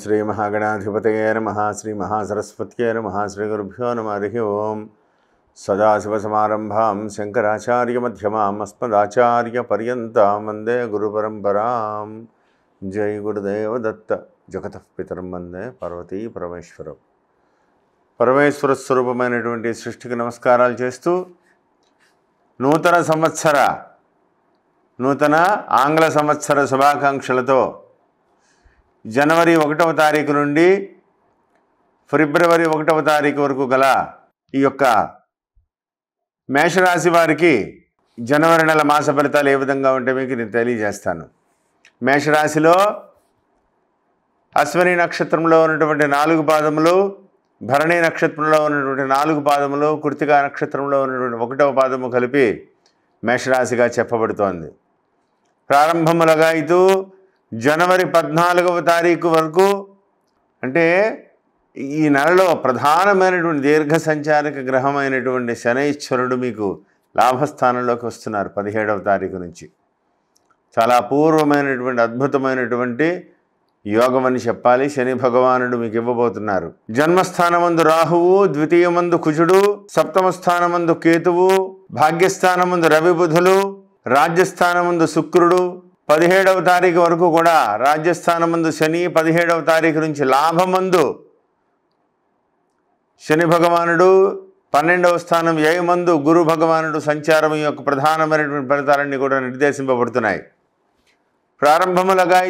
శ్రీ మహాగణాధిపతయ నమ శ్రీ మహాసరస్వత్యే నమ శ్రీ గురుభ్యో నమ హరి ఓం సదాశివసమారంభాం శంకరాచార్యమ్యమాం అస్మదాచార్యపర్యంతం వందే గురుపరంపరాం జై గురుదేవదత్త దత్త పితరం వందే పార్వతీ పరమేశ్వరం పరమేశ్వర స్వరూపమైనటువంటి సృష్టికి నమస్కారాలు చేస్తూ నూతన సంవత్సర నూతన ఆంగ్ల సంవత్సర శుభాకాంక్షలతో జనవరి ఒకటవ తారీఖు నుండి ఫిబ్రవరి ఒకటవ తారీఖు వరకు గల ఈ యొక్క మేషరాశి వారికి జనవరి నెల మాస ఫలితాలు ఏ విధంగా ఉంటే మీకు నేను తెలియజేస్తాను. మేషరాశిలో అశ్వని నక్షత్రంలో ఉన్నటువంటి నాలుగు పాదములు భరణి నక్షత్రంలో ఉన్నటువంటి నాలుగు పాదములు కృతికా నక్షత్రంలో ఉన్నటువంటి ఒకటవ పాదము కలిపి మేషరాశిగా చెప్పబడుతోంది. ప్రారంభములుగా ఇతూ జనవరి పద్నాలుగవ తారీఖు వరకు అంటే ఈ నెలలో ప్రధానమైనటువంటి దీర్ఘ సంచారక గ్రహమైనటువంటి శనైశ్వరుడు మీకు లాభస్థానంలోకి వస్తున్నారు పదిహేడవ తారీఖు నుంచి. చాలా అపూర్వమైనటువంటి అద్భుతమైనటువంటి యోగం అని చెప్పాలి. శని భగవానుడు మీకు ఇవ్వబోతున్నారు. జన్మస్థానమందు రాహువు ద్వితీయమందు కుజుడు సప్తమ స్థానమందు కేతువు భాగ్యస్థానమందు రవి బుధులు రాజ్యస్థానమందు శుక్రుడు పదిహేడవ తారీఖు వరకు కూడా రాజ్యస్థానమందు శని పదిహేడవ తారీఖు నుంచి లాభమందు శని భగవానుడు పన్నెండవ స్థానం ఏమందు గురు భగవానుడు సంచారం యొక్క ప్రధానమైనటువంటి ఫలితాలన్నీ కూడా నిర్దేశింపబడుతున్నాయి. ప్రారంభములుగా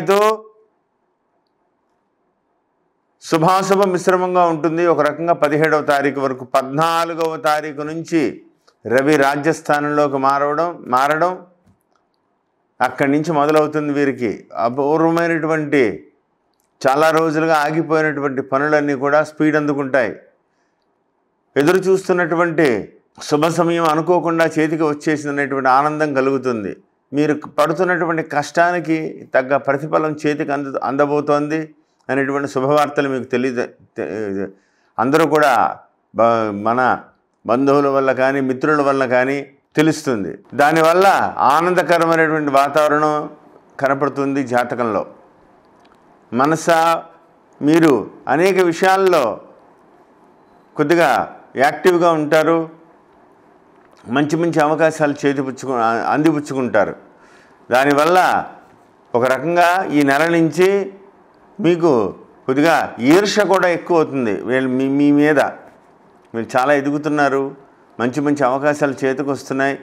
శుభాశుభ మిశ్రమంగా ఉంటుంది. ఒక రకంగా పదిహేడవ తారీఖు వరకు పద్నాలుగవ తారీఖు నుంచి రవి రాజ్యస్థానంలోకి మారవడం మారడం అక్కడి నుంచి మొదలవుతుంది వీరికి. అపూర్వమైనటువంటి చాలా రోజులుగా ఆగిపోయినటువంటి పనులన్నీ కూడా స్పీడ్ అందుకుంటాయి. ఎదురు చూస్తున్నటువంటి శుభ సమయం అనుకోకుండా చేతికి వచ్చేసినటువంటి ఆనందం కలుగుతుంది. మీరు పడుతున్నటువంటి కష్టానికి తగ్గ ప్రతిఫలం చేతికి అంద అందబోతోంది అనేటువంటి శుభవార్తలు మీకు తెలియ అందరూ కూడా మన బంధువుల వల్ల కానీ మిత్రుల వల్ల కానీ తెలుస్తుంది. దానివల్ల ఆనందకరమైనటువంటి వాతావరణం కనపడుతుంది జాతకంలో. మనస మీరు అనేక విషయాల్లో కొద్దిగా యాక్టివ్గా ఉంటారు. మంచి మంచి అవకాశాలు చేతిపుచ్చుకు అందిపుచ్చుకుంటారు. దానివల్ల ఒక రకంగా ఈ నెల నుంచి మీకు కొద్దిగా ఈర్ష కూడా ఎక్కువ అవుతుంది వీళ్ళు మీ మీ మీద. మీరు చాలా ఎదుగుతున్నారు. మంచి మంచి అవకాశాలు చేతికి వస్తున్నాయి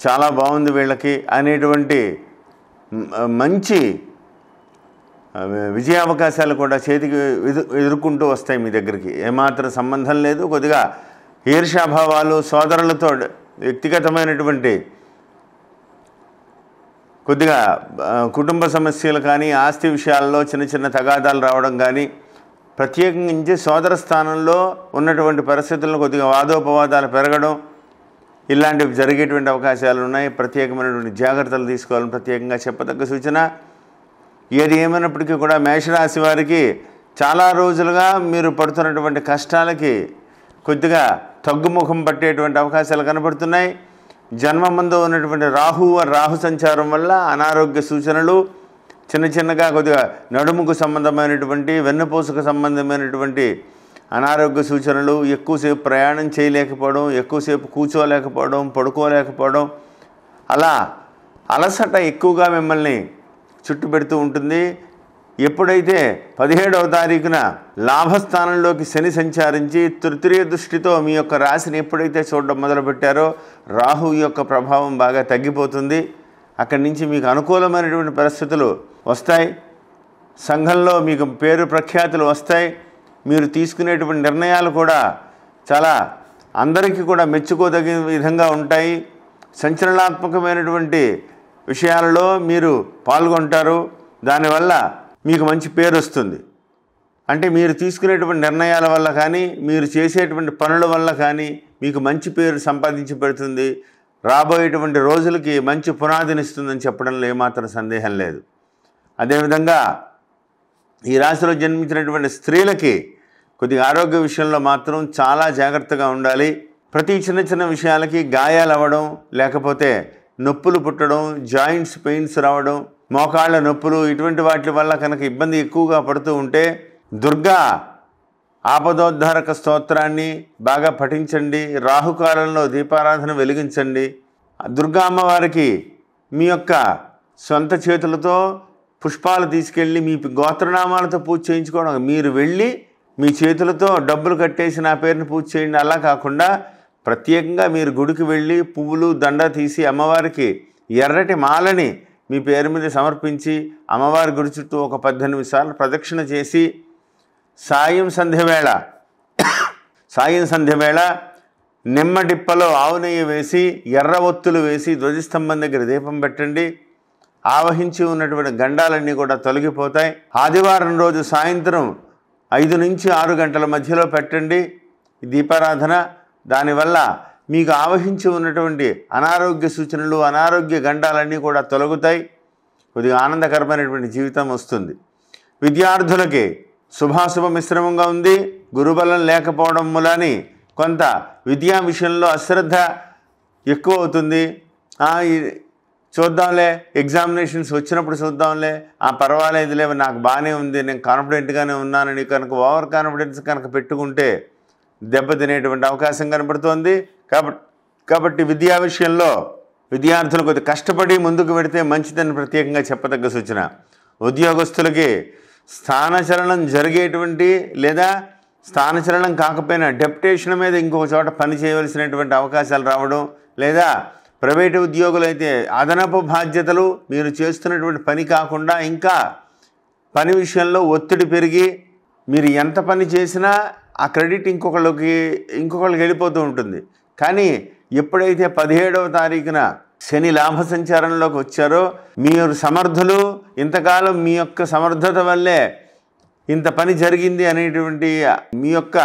చాలా బాగుంది వీళ్ళకి అనేటువంటి మంచి ఆ, విజయ అవకాశాలు కూడా చేతికి ఎదు ఎదుర్కొంటూ వస్తాయి మీ దగ్గరికి. ఏమాత్రం సంబంధం లేదు. కొద్దిగా ఈర్షాభావాలు సోదరులతో వ్యక్తిగతమైనటువంటి కొద్దిగా కుటుంబ సమస్యలు కానీ ఆస్తి విషయాల్లో చిన్న చిన్న తగాదాలు రావడం కానీ ప్రత్యేకించి సోదర స్థానంలో ఉన్నటువంటి పరిస్థితులను కొద్దిగా వాదోపవాదాలు పెరగడం ఇలాంటివి జరిగేటువంటి అవకాశాలు ఉన్నాయి. ప్రత్యేకమైనటువంటి జాగ్రత్తలు తీసుకోవాలని ప్రత్యేకంగా చెప్పదగ్గ సూచన. ఏది ఏమైనప్పటికీ కూడా మేషరాశి వారికి చాలా రోజులుగా మీరు పడుతున్నటువంటి కష్టాలకి కొద్దిగా తగ్గుముఖం పట్టేటువంటి అవకాశాలు కనబడుతున్నాయి. జన్మమందు ఉన్నటువంటి రాహు రాహు సంచారం వల్ల అనారోగ్య సూచనలు చిన్న చిన్నగా కొద్దిగా నడుముకు సంబంధమైనటువంటి వెన్నుపూసకు సంబంధమైనటువంటి అనారోగ్య సూచనలు ఎక్కువసేపు ప్రయాణం చేయలేకపోవడం ఎక్కువసేపు కూర్చోలేకపోవడం పడుకోలేకపోవడం అలా అలసట ఎక్కువగా మిమ్మల్ని చుట్టుపెడుతూ ఉంటుంది. ఎప్పుడైతే పదిహేడవ తారీఖున లాభస్థానంలోకి శని సంచారించి తృతీయ దృష్టితో మీ యొక్క రాశిని ఎప్పుడైతే చూడడం మొదలుపెట్టారో రాహు యొక్క ప్రభావం బాగా తగ్గిపోతుంది. అక్కడి నుంచి మీకు అనుకూలమైనటువంటి పరిస్థితులు వస్తాయి. సంఘంలో మీకు పేరు ప్రఖ్యాతులు వస్తాయి. మీరు తీసుకునేటువంటి నిర్ణయాలు కూడా చాలా అందరికీ కూడా మెచ్చుకోదగిన విధంగా ఉంటాయి. సంచలనాత్మకమైనటువంటి విషయాలలో మీరు పాల్గొంటారు. దానివల్ల మీకు మంచి పేరు వస్తుంది. అంటే మీరు తీసుకునేటువంటి నిర్ణయాల వల్ల కానీ మీరు చేసేటువంటి పనుల వల్ల కానీ మీకు మంచి పేరు సంపాదించి పెడుతుంది రాబోయేటువంటి రోజులకి మంచి పునాదినిస్తుందని చెప్పడంలో ఏమాత్రం సందేహం లేదు. అదేవిధంగా ఈ రాశిలో జన్మించినటువంటి స్త్రీలకి కొద్దిగా ఆరోగ్య విషయంలో మాత్రం చాలా జాగ్రత్తగా ఉండాలి. ప్రతి చిన్న చిన్న విషయాలకి గాయాలు అవ్వడం లేకపోతే నొప్పులు పుట్టడం జాయింట్స్ పెయిన్స్ రావడం మోకాళ్ళ నొప్పులు ఇటువంటి వాటి వల్ల కనుక ఇబ్బంది ఎక్కువగా పడుతూ ఉంటే దుర్గా ఆపదోద్ధారక స్తోత్రాన్ని బాగా పఠించండి. రాహుకాలంలో దీపారాధన వెలిగించండి. దుర్గా అమ్మవారికి మీ యొక్క సొంత చేతులతో పుష్పాలు తీసుకెళ్ళి మీ గోత్రనామాలతో పూజ చేయించుకోవడం. మీరు వెళ్ళి మీ చేతులతో డబ్బులు కట్టేసి నా పేరుని పూజ చేయండి. అలా కాకుండా ప్రత్యేకంగా మీరు గుడికి వెళ్ళి పువ్వులు దండ తీసి అమ్మవారికి ఎర్రటి మాలని మీ పేరు మీద సమర్పించి అమ్మవారి గుడి చుట్టూ ఒక పద్దెనిమిది సార్లు ప్రదక్షిణ చేసి సాయం సంధ్యవేళ సాయం సంధ్యవేళ నిమ్మడిప్పలో ఆవు నెయ్యి వేసి ఎర్ర ఒత్తులు వేసి ధ్వజస్తంభం దగ్గర దీపం పెట్టండి. ఆవహించి ఉన్నటువంటి గండాలన్నీ కూడా తొలగిపోతాయి. ఆదివారం రోజు సాయంత్రం ఐదు నుంచి ఆరు గంటల మధ్యలో పెట్టండి దీపారాధన. దానివల్ల మీకు ఆవహించి ఉన్నటువంటి అనారోగ్య సూచనలు అనారోగ్య గండాలన్నీ కూడా తొలగుతాయి. కొద్దిగా ఆనందకరమైనటువంటి జీవితం వస్తుంది. విద్యార్థులకి శుభాశుభ మిశ్రమంగా ఉంది. గురుబలం లేకపోవడం మూలాని కొంత విద్యా విషయంలో అశ్రద్ధ ఎక్కువ అవుతుంది. చూద్దాంలే ఎగ్జామినేషన్స్ వచ్చినప్పుడు చూద్దాంలే. ఆ పర్వాలేదులే నాకు బాగానే ఉంది నేను కాన్ఫిడెంట్గానే ఉన్నానని కనుక ఓవర్ కాన్ఫిడెన్స్ కనుక పెట్టుకుంటే దెబ్బతినేటువంటి అవకాశం కనబడుతోంది. కాబట్టి కాబట్టి విద్యా విషయంలో విద్యార్థులు కొద్ది కష్టపడి ముందుకు పెడితే మంచిదని ప్రత్యేకంగా చెప్పదగ్గ సూచన. ఉద్యోగస్తులకి స్థానచలనం జరిగేటువంటి లేదా స్థానచలనం కాకపోయినా డెప్యుటేషన్ మీద ఇంకొక చోట పని చేయవలసినటువంటి అవకాశాలు రావడం లేదా ప్రైవేటు ఉద్యోగులైతే అదనపు బాధ్యతలు మీరు చేస్తున్నటువంటి పని కాకుండా ఇంకా పని విషయంలో ఒత్తిడి పెరిగి మీరు ఎంత పని చేసినా ఆ క్రెడిట్ ఇంకొకళ్ళకి ఇంకొకళ్ళకి వెళ్ళిపోతూ ఉంటుంది. కానీ ఎప్పుడైతే పదిహేడవ తారీఖున శని లాభ సంచారంలోకి వచ్చారో మీరు సమర్థులు ఇంతకాలం మీ యొక్క సమర్థత వల్లే ఇంత పని జరిగింది అనేటువంటి మీ యొక్క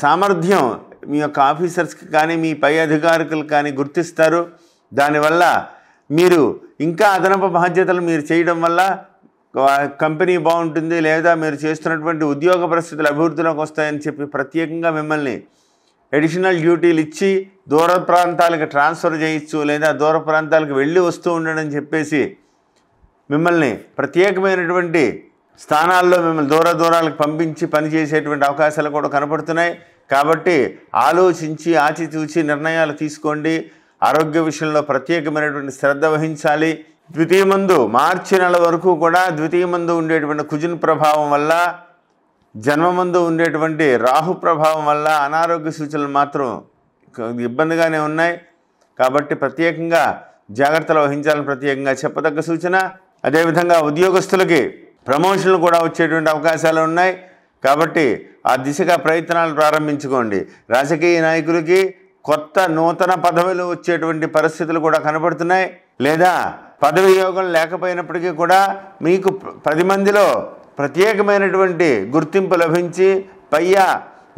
సామర్థ్యం మీ యొక్క ఆఫీసర్స్కి కానీ మీ పై అధికారులకు కానీ గుర్తిస్తారు. దానివల్ల మీరు ఇంకా అదనపు బాధ్యతలు మీరు చేయడం వల్ల కంపెనీ బాగుంటుంది లేదా మీరు చేస్తున్నటువంటి ఉద్యోగ పరిస్థితులు అభివృద్ధిలోకి వస్తాయని చెప్పి ప్రత్యేకంగా మిమ్మల్ని అడిషనల్ డ్యూటీలు ఇచ్చి దూర ప్రాంతాలకు ట్రాన్స్ఫర్ చేయొచ్చు లేదా దూర ప్రాంతాలకు వెళ్ళి వస్తూ ఉండడం చెప్పేసి మిమ్మల్ని ప్రత్యేకమైనటువంటి స్థానాల్లో మిమ్మల్ని దూర దూరాలకు పంపించి పనిచేసేటువంటి అవకాశాలు కూడా కనపడుతున్నాయి. కాబట్టి ఆలోచించి ఆచితూచి నిర్ణయాలు తీసుకోండి. ఆరోగ్య విషయంలో ప్రత్యేకమైనటువంటి శ్రద్ధ వహించాలి. ద్వితీయ మందు మార్చి నెల వరకు కూడా ద్వితీయ మందు ఉండేటువంటి కుజిన్ ప్రభావం వల్ల జన్మమందు ఉండేటువంటి రాహు ప్రభావం వల్ల అనారోగ్య సూచనలు మాత్రం ఇబ్బందిగానే ఉన్నాయి. కాబట్టి ప్రత్యేకంగా జాగ్రత్తలు వహించాలని ప్రత్యేకంగా చెప్పదగ్గ సూచన. అదేవిధంగా ఉద్యోగస్తులకి ప్రమోషన్లు కూడా వచ్చేటువంటి అవకాశాలు ఉన్నాయి. కాబట్టి ఆ దిశగా ప్రయత్నాలు ప్రారంభించుకోండి. రాజకీయ నాయకులకి కొత్త నూతన పదవులు వచ్చేటువంటి పరిస్థితులు కూడా కనబడుతున్నాయి. లేదా పదవి యోగం లేకపోయినప్పటికీ కూడా మీకు పది మందిలో ప్రత్యేకమైనటువంటి గుర్తింపు లభించి పయ్యా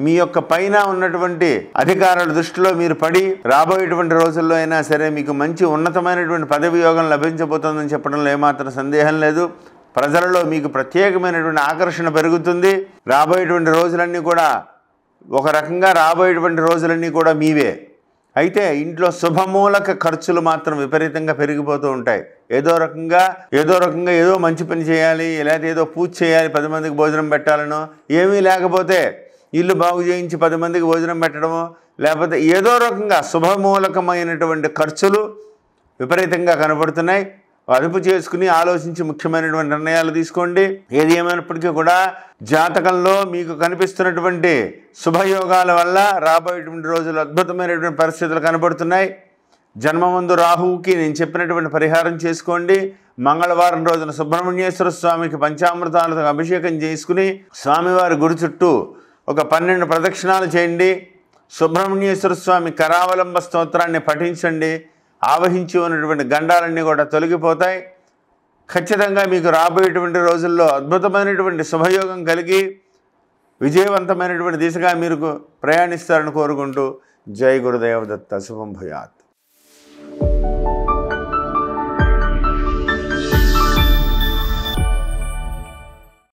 మీ యొక్క పైన ఉన్నటువంటి అధికారుల దృష్టిలో మీరు పడి రాబోయేటువంటి రోజుల్లో అయినా సరే మీకు మంచి ఉన్నతమైనటువంటి పదవి యోగం లభించబోతుందని చెప్పడంలో ఏమాత్రం సందేహం లేదు. ప్రజలలో మీకు ప్రత్యేకమైనటువంటి ఆకర్షణ పెరుగుతుంది. రాబోయేటువంటి రోజులన్నీ కూడా ఒక రకంగా రాబోయేటువంటి రోజులన్నీ కూడా మీవే. అయితే ఇంట్లో శుభమూలక ఖర్చులు మాత్రం విపరీతంగా పెరిగిపోతూ ఉంటాయి. ఏదో రకంగా ఏదో రకంగా ఏదో మంచి పని చేయాలి లేదా ఏదో పూజ చేయాలి పది మందికి భోజనం పెట్టాలనో ఏమీ లేకపోతే ఇల్లు బాగు చేయించి పది మందికి భోజనం పెట్టడమో లేకపోతే ఏదో రకంగా శుభమూలకమైనటువంటి ఖర్చులు విపరీతంగా కనబడుతున్నాయి అదుపు చేసుకుని ఆలోచించి ముఖ్యమైనటువంటి నిర్ణయాలు తీసుకోండి. ఏది ఏమైనప్పటికీ కూడా జాతకంలో మీకు కనిపిస్తున్నటువంటి శుభయోగాల వల్ల రాబోయేటువంటి రోజులు అద్భుతమైనటువంటి పరిస్థితులు కనబడుతున్నాయి. జన్మమందు రాహువుకి నేను చెప్పినటువంటి పరిహారం చేసుకోండి. మంగళవారం రోజున సుబ్రహ్మణ్యేశ్వర స్వామికి పంచామృతాలతో అభిషేకం చేసుకుని స్వామివారి గుడి చుట్టూ ఒక పన్నెండు ప్రదక్షిణాలు చేయండి. సుబ్రహ్మణ్యేశ్వర స్వామి కరావలంబ స్తోత్రాన్ని పఠించండి. ఆవహించి ఉన్నటువంటి గండాలన్నీ కూడా తొలగిపోతాయి. ఖచ్చితంగా మీకు రాబోయేటువంటి రోజుల్లో అద్భుతమైనటువంటి శుభయోగం కలిగి విజయవంతమైనటువంటి దిశగా మీరు ప్రయాణిస్తారని కోరుకుంటూ జై గురుదేవదత్త. శుభం భూయాత్.